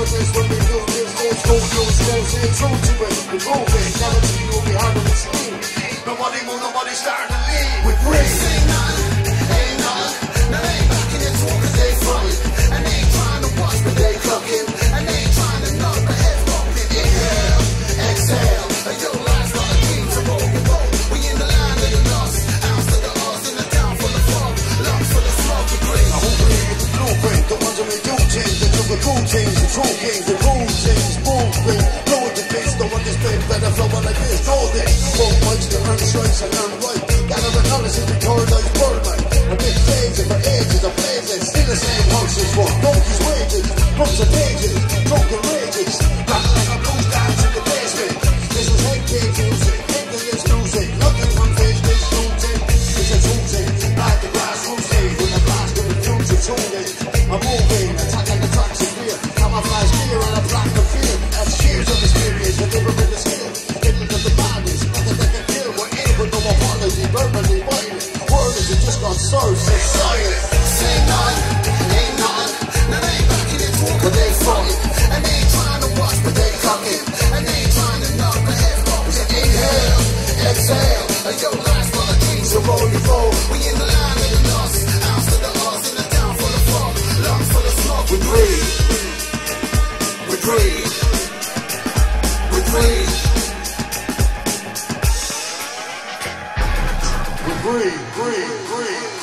evidence when we do this. Old school, new school, stay true to it. Move it, you'll be. Nobody true kings, the rules change, boom spring, blow at the pace, don't want this big better flow like this, know this. Both mics to earn strikes and earn right, gather the knowledge in the paradise world like, a big phases for ages, a blazes, still the same hustles for donkeys' wages, books and pages, drunken rages, rockin' like a blues Breathe, breathe, breathe.